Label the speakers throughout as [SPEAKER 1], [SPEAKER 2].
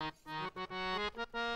[SPEAKER 1] Thank you.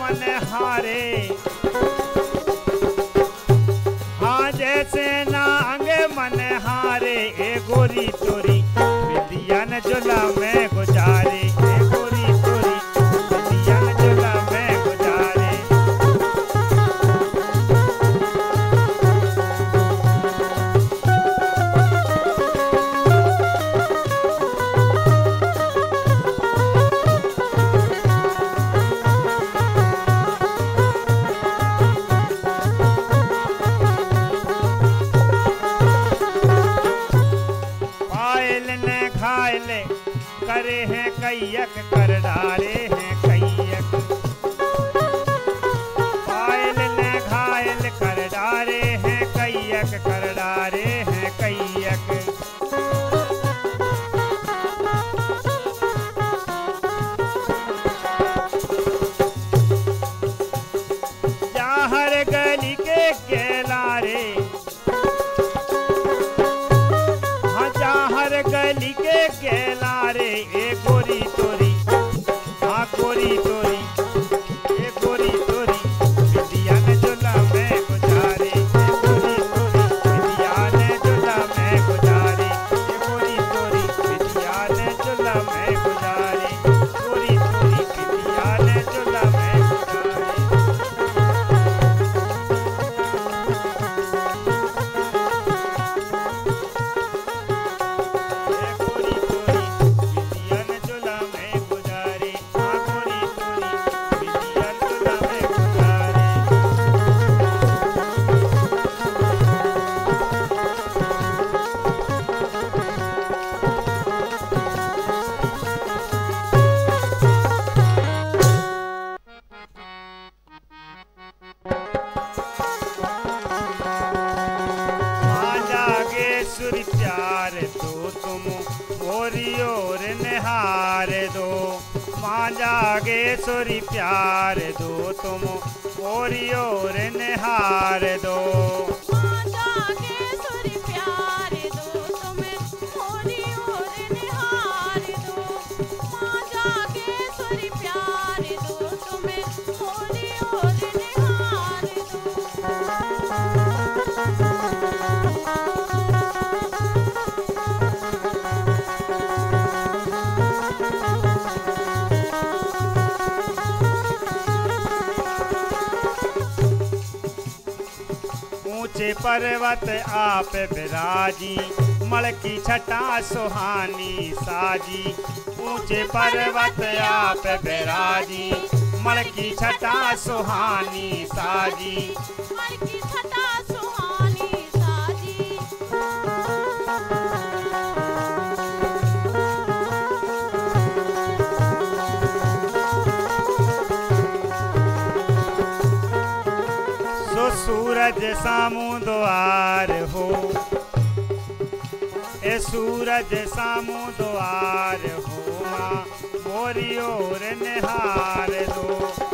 [SPEAKER 1] मन हारे। हाँ जैसे नांग मन हारे ए गोरी तोरी पर्वत आप विराजी मलकी छटा सुहानी साजी। ऊँचे पर्वत आप विराजी मलकी छटा सुहानी साजी। सामू द्वार हो। ए सूरज सामू द्वार हो। माँ मोरी और निहार दो।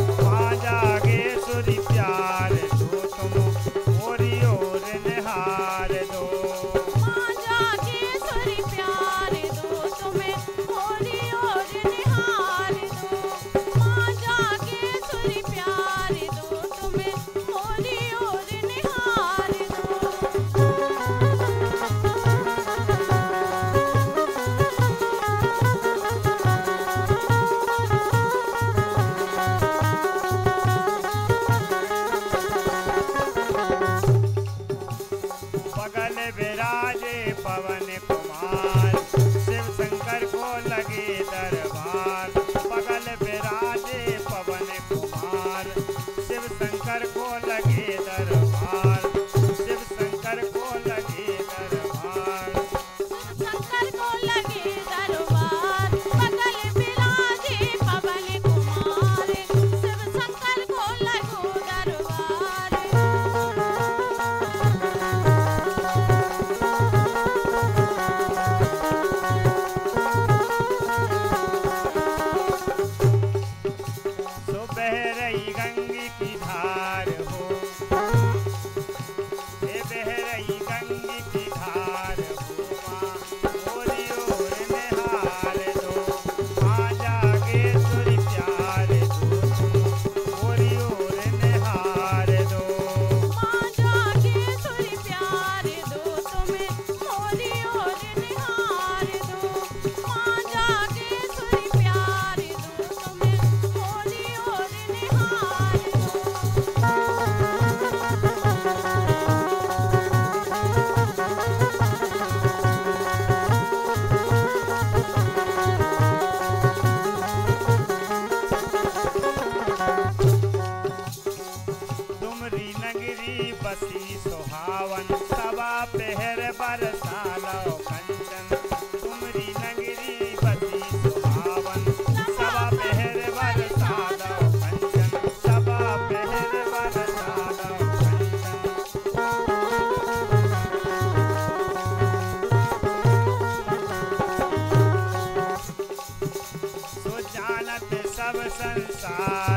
[SPEAKER 2] 山上.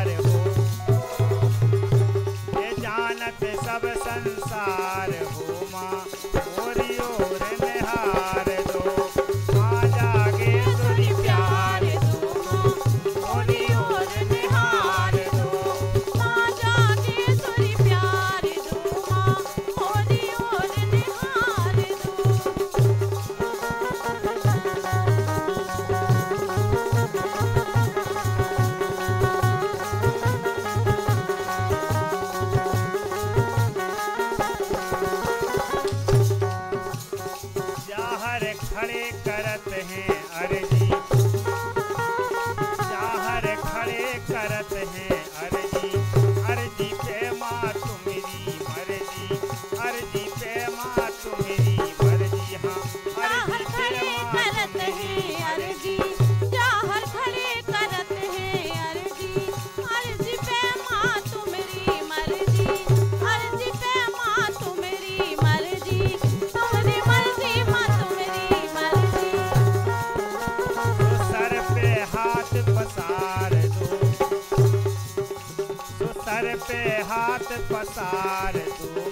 [SPEAKER 1] हाथ पसार दो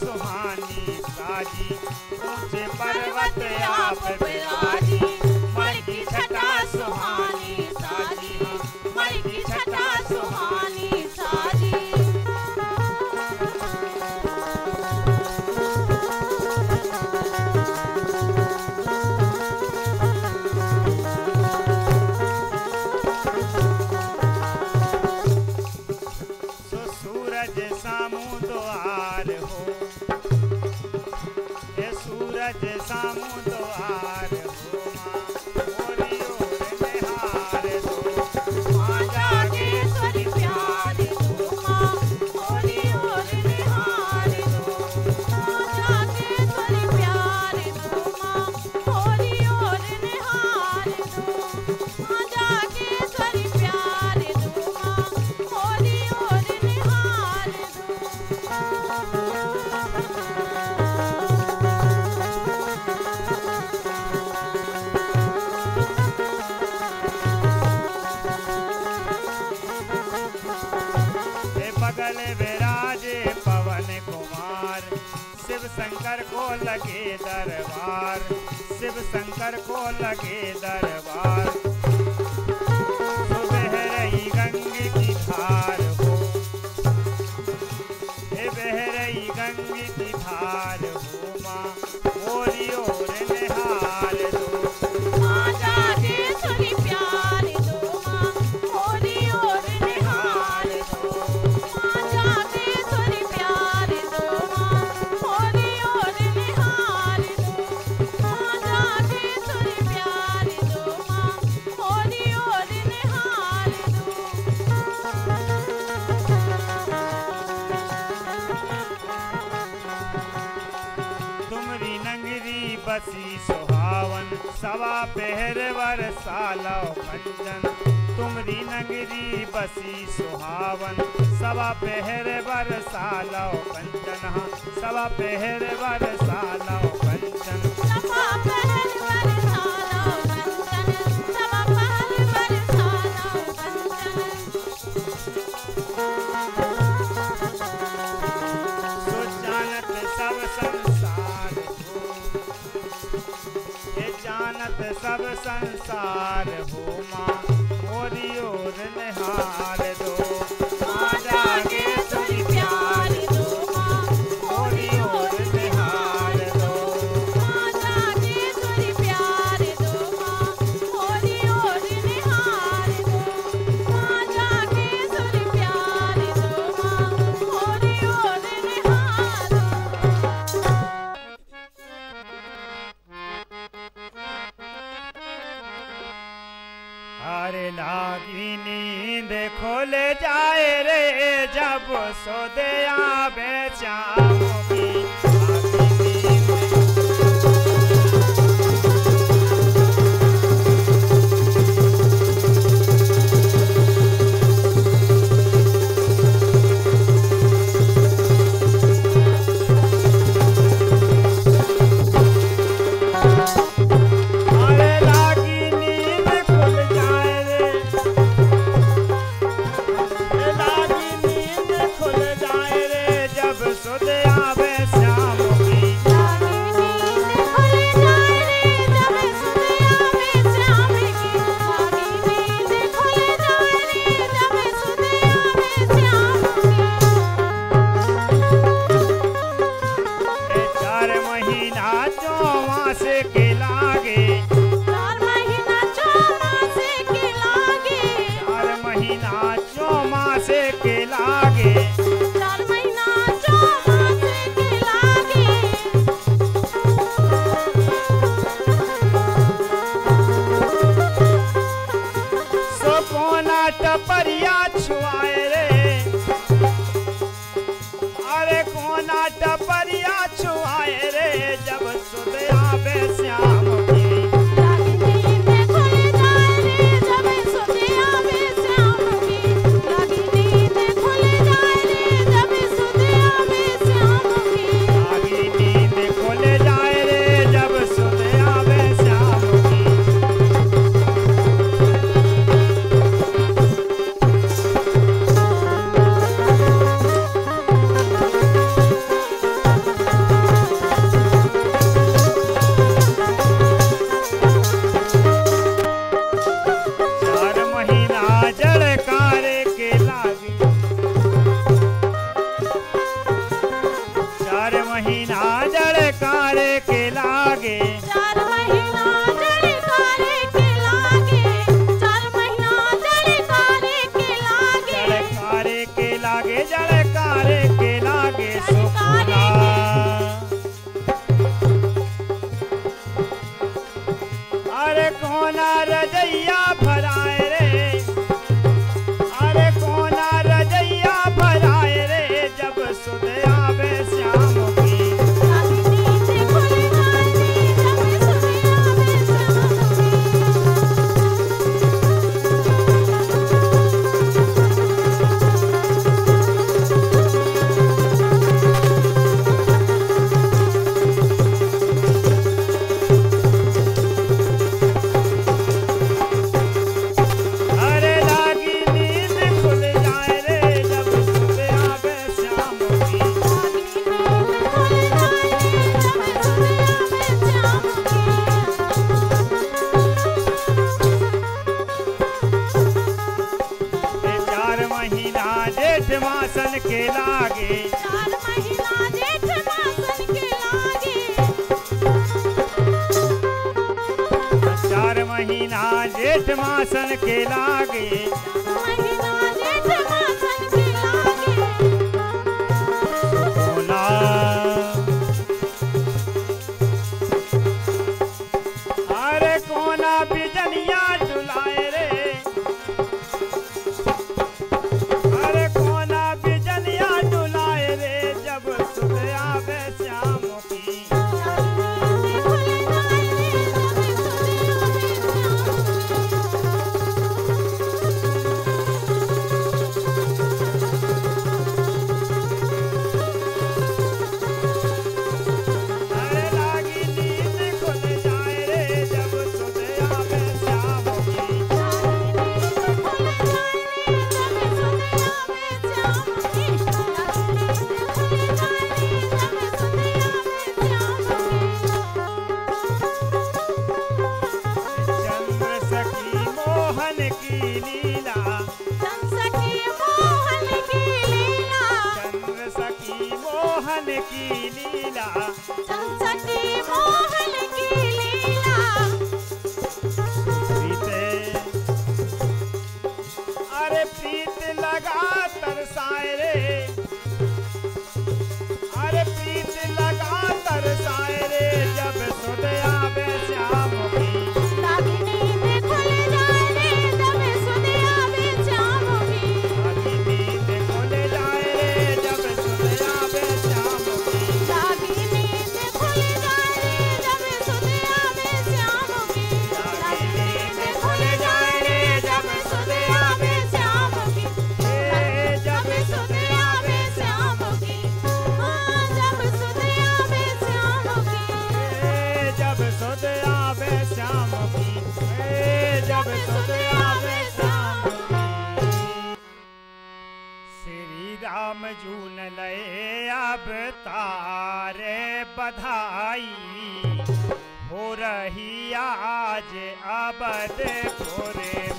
[SPEAKER 1] सुहानी साजी ऊँचे पर्वत आप
[SPEAKER 2] लो अंजन
[SPEAKER 1] तुमरी नगरी बसी सुहावन। सवा पहर बरसा सालो कंचन। सवा पहर
[SPEAKER 2] बरसा लाओ कंचन।
[SPEAKER 1] जब सब संसार होमा मोरी और निहार दो।
[SPEAKER 2] सो
[SPEAKER 1] दया बेचा cabeça. पद्मासन के लागे। तारे बधाई। हो रही आज अबद रे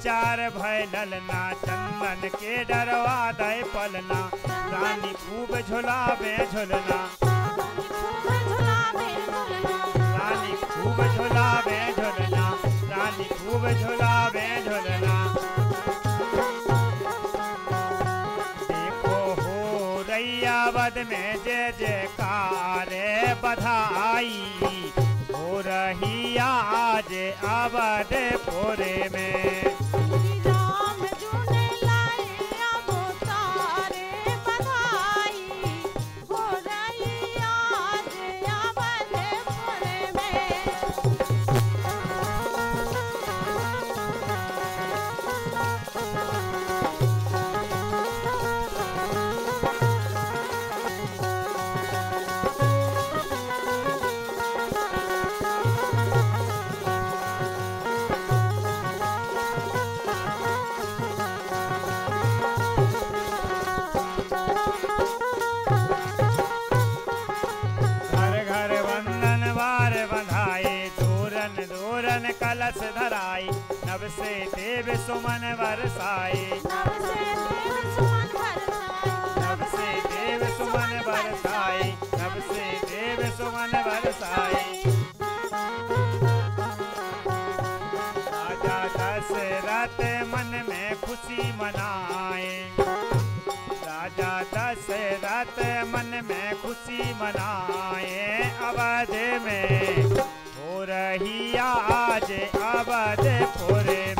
[SPEAKER 1] लाचार भय ललना चंदन के डरवा दय पलना। रानी खूब झुलावे झुलना। रानी खूब झुलावे झुलना। रानी खूब झुलावे झुलना। देखो हो रैया बद में जय जयकार बधाई। रही आज अवधपुर में। देव सुमन बरसाए
[SPEAKER 2] नव से देव सुमन बरसाए
[SPEAKER 1] नभ से देव सुमन बरसाए नभ से देव सुमन बरसाए राजा दशरथ मन में खुशी मनाए। राजा दशरथ मन में खुशी मनाए। अवध में हो रही आज अवधपुर में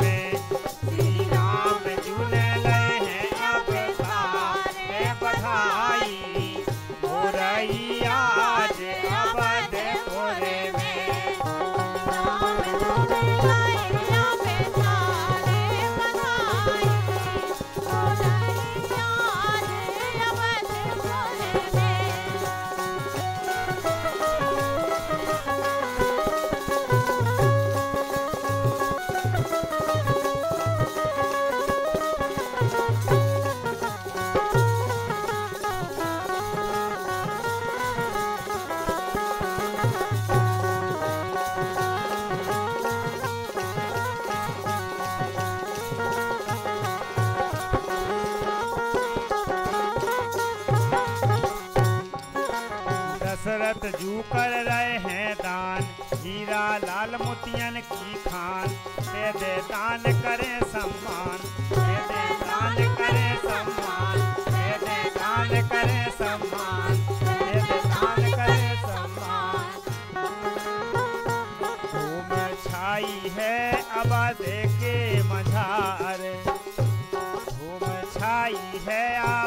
[SPEAKER 1] हो करे सम्मान दे दे दान करे सम्मान। धूम छाई है आबाद के मझार। छाई है आबाद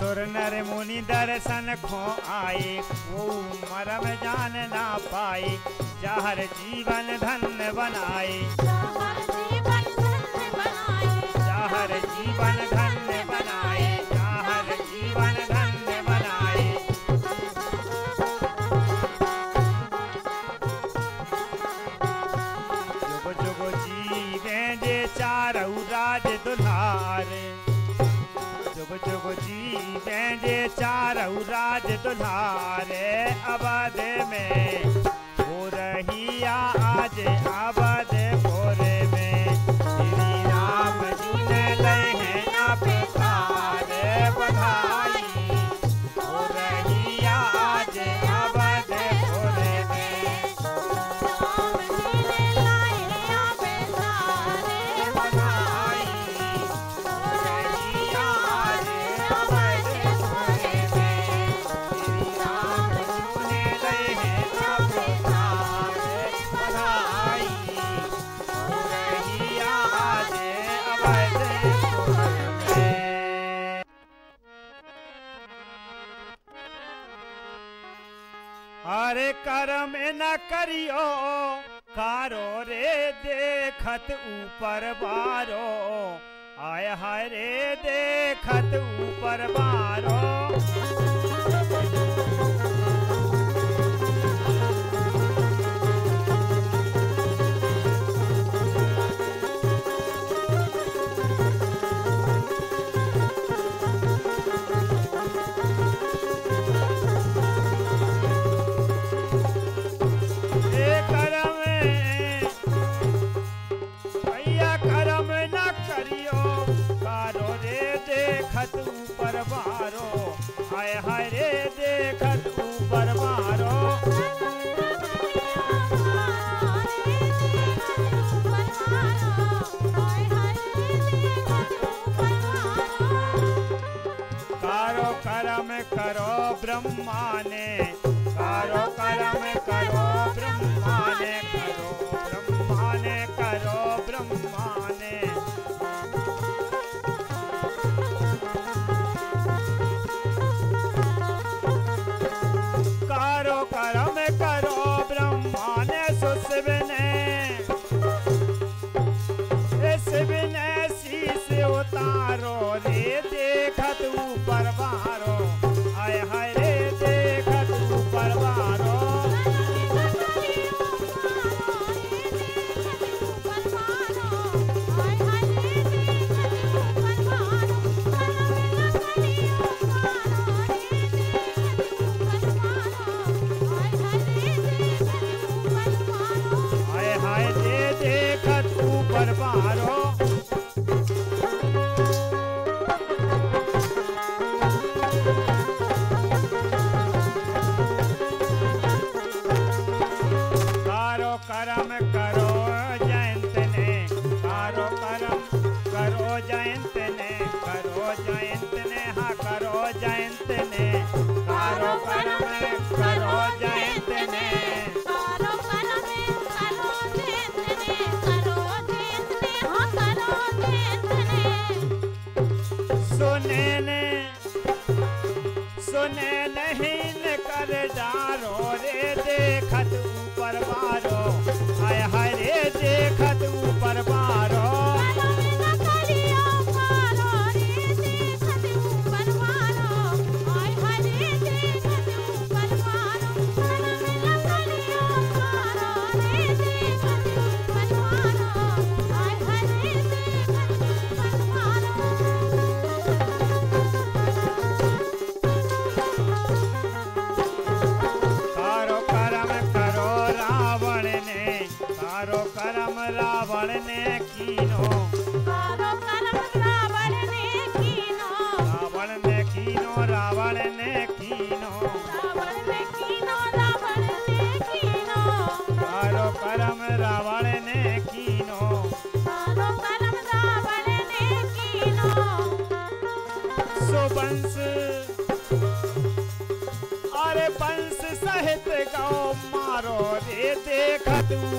[SPEAKER 2] सुर
[SPEAKER 1] नर मुनि दर्शन खो आए वो मरम जान ना पाए जहर जीवन धन्य बनाए।
[SPEAKER 2] जहर जीवन धन्य
[SPEAKER 1] चारऊ राज दुल्हारे अवध में हो रही आज अवध करियो कारो रे देखत ऊपर बारो। आय हाय रे देखत ऊपर बारो। ब्रह्मा ने करो कर्म करो ब्रह्मा ने करो ब्रह्मा ने करो ब्रह्मा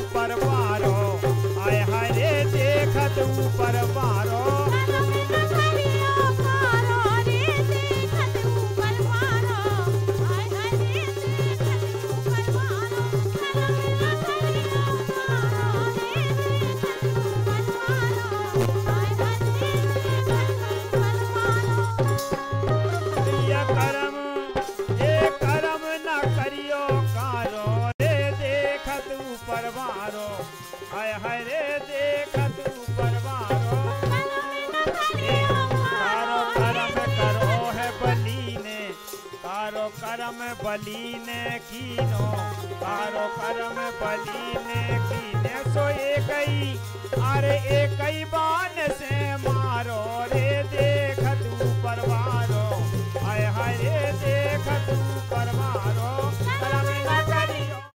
[SPEAKER 1] ऊपर वारो आय हरे देखत ऊपर वारो। बलीने कीनो मारो कर्म बलीने कीने सोए गई अरे